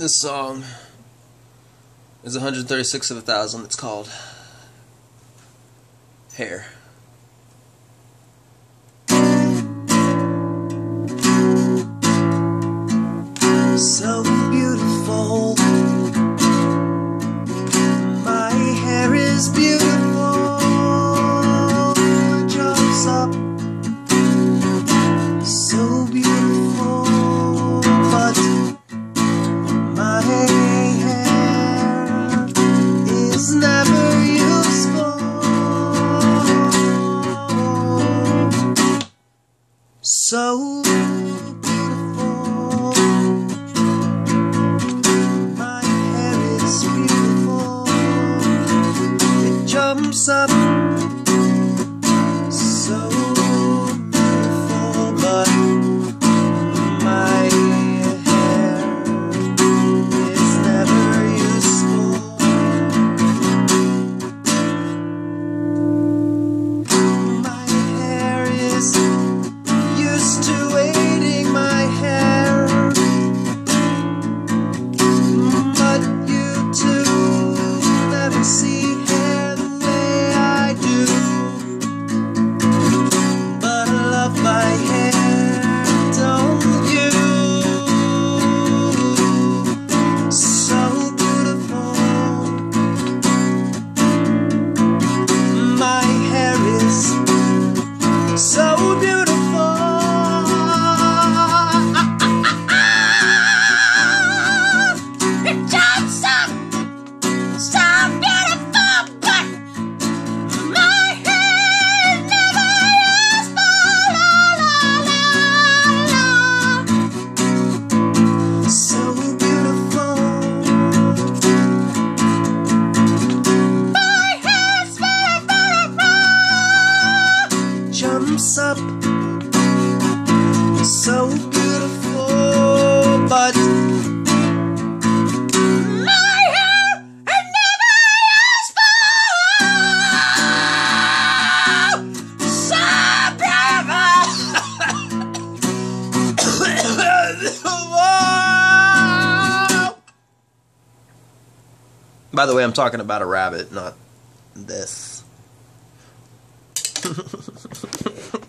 This song is 136 of a thousand. It's called Hair. So beautiful. My hair is beautiful. So beautiful. My hair is beautiful. It jumps up beautiful. up so beautiful but My hair never. So. By the way, I'm talking about a rabbit, not this. ハハハハ。